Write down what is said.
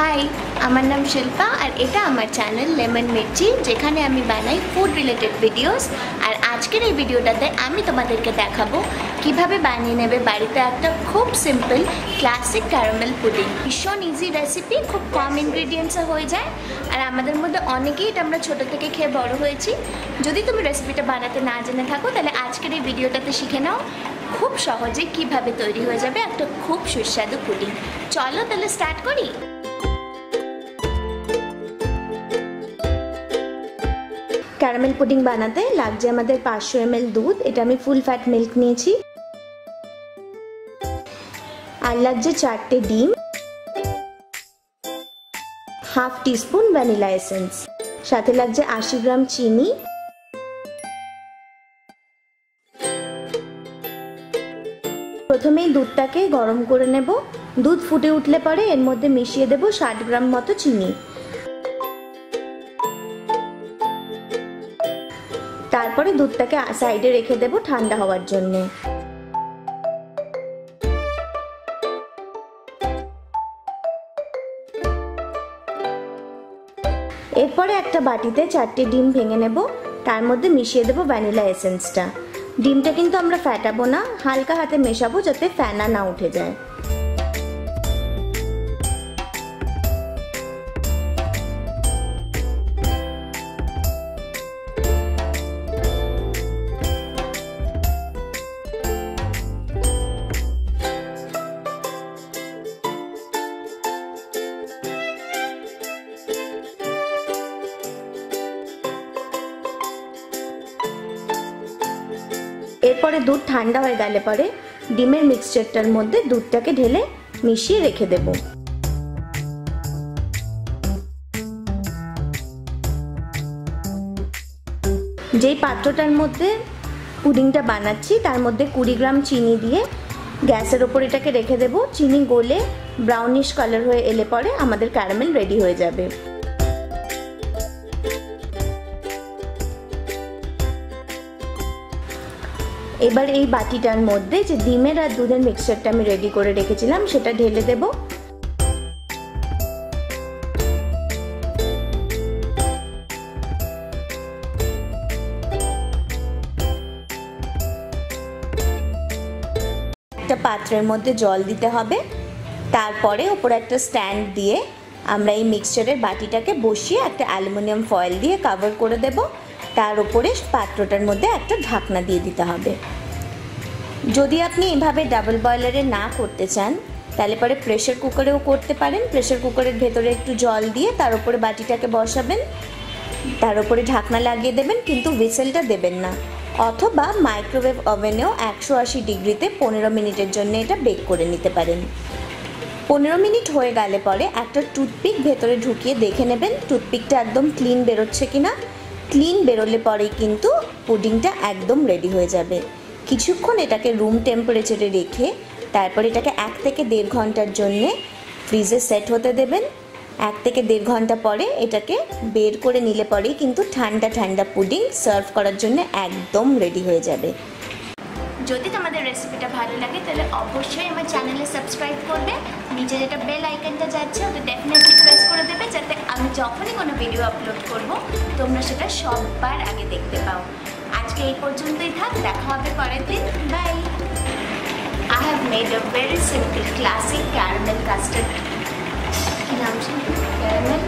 High আমার নাম শিল্পা আর এটা আমার চ্যানেল লেমন মির্চি যেখানে আমি বানাই ফুড রিলেটেড ভিডিওস আর আজকের এই ভিডিওটাতে আমি তোমাদেরকে দেখাবো কীভাবে বানিয়ে নেবে বাড়িতে একটা খুব সিম্পল ক্লাসিক ক্যারামেল পুডিং ভীষণ ইজি রেসিপি খুব কম ইনগ্রিডিয়েন্টসে হয়ে যায়। আর আমাদের মধ্যে অনেকেই এটা আমরা ছোটো থেকে খেয়ে বড় হয়েছি। যদি তুমি রেসিপিটা বানাতে না জেনে থাকো, তাহলে আজকের এই ভিডিওটাতে শিখে নাও খুব সহজে কীভাবে তৈরি হয়ে যাবে একটা খুব সুস্বাদু পুডিং চলো তাহলে স্টার্ট করি। ক্যারামেল পুডিং বানাতে লাগছে আমাদের পাঁচশো এম দুধ। এটা আমি ফুল ফ্যাট মিল্ক নিয়েছি। আর লাগছে চারটে ডিম। Half teaspoon vanilla essence. সাথে লাগছে আশি গ্রাম চিনি। প্রথমেই দুধটাকে গরম করে নেব। দুধ ফুটে উঠলে পরে এর মধ্যে মিশিয়ে দেব ষাট গ্রাম মতো চিনি। তারপরে দুধটাকে সাইডে রেখে দেব ঠান্ডা হওয়ার জন্য। এরপরে একটা বাটিতে চারটে ডিম ভেঙে নেব। তার মধ্যে মিশিয়ে দেব ভ্যানিলা এসেন্সটা। ডিমটা কিন্তু আমরা ফ্যাটাবো না, হালকা হাতে মেশাবো যাতে ফ্যানা না উঠে যায়। এরপরে দুধ ঠান্ডা হয়ে গেলে পরে ডিমের মিক্সচারটার মধ্যে দুধটাকে ঢেলে মিশিয়ে রেখে দেব। যেই পাত্রটার মধ্যে পুডিংটা বানাচ্ছি, তার মধ্যে কুড়ি গ্রাম চিনি দিয়ে গ্যাসের ওপর এটাকে রেখে দেব। চিনি গলে ব্রাউনিশ কালার হয়ে এলে পরে আমাদের ক্যারামেল রেডি হয়ে যাবে। এবার এই বাটিটার মধ্যে যে ডিমের আর দুধের মিক্সচারটা আমি রেডি করে রেখেছিলাম, সেটা ঢেলে দেব। একটা পাত্রের মধ্যে জল দিতে হবে। তারপরে ওপরে একটা স্ট্যান্ড দিয়ে আমরা এই মিক্সচারের বাটিটাকে বসিয়ে একটা অ্যালুমিনিয়াম ফয়েল দিয়ে কাভার করে দেব। তার উপরে পাত্রটার মধ্যে একটা ঢাকনা দিয়ে দিতে হবে। যদি আপনি এভাবে ডাবল বয়লারে না করতে চান, তাহলে পরে প্রেশার কুকারেও করতে পারেন। প্রেশার কুকারের ভেতরে একটু জল দিয়ে তার উপরে বাটিটাকে বসাবেন। তার উপরে ঢাকনা লাগিয়ে দেবেন, কিন্তু হুইসেলটা দেবেন না। অথবা মাইক্রোওয়েভ ওভেনেও একশো আশি ডিগ্রিতে পনেরো মিনিটের জন্য এটা বেক করে নিতে পারেন। পনেরো মিনিট হয়ে গেলে পরে একটা টুথপিক ভেতরে ঢুকিয়ে দেখে নেবেন টুথপিকটা একদম ক্লিন বেরোচ্ছে কিনা। ক্লিন বেরোলে পরেই কিন্তু পুডিংটা একদম রেডি হয়ে যাবে। কিছুক্ষণ এটাকে রুম টেম্পারেচারে রেখে, তারপর এটাকে এক থেকে দেড় ঘণ্টার জন্যে ফ্রিজে সেট হতে দেবেন। এক থেকে দেড় ঘণ্টা পরে এটাকে বের করে নিলে পরেই কিন্তু ঠান্ডা ঠান্ডা পুডিং সার্ভ করার জন্য একদম রেডি হয়ে যাবে। যদি তোমাদের রেসিপিটা ভালো লাগে, তাহলে অবশ্যই আমার চ্যানেলে সাবস্ক্রাইব করবে। নিচে যেটা বেল আইকনটা যাচ্ছে ওটা ডেফিনেটলি আমি যখনই কোনো ভিডিও আপলোড করব, তোমরা সেটা সববার আগে দেখতে পাও। আজকে এই পর্যন্তই থাক, দেখা হবে পরের দিন। Bye I have made a very simple classic caramel custard. কি নাম ছিল? ক্যারামেল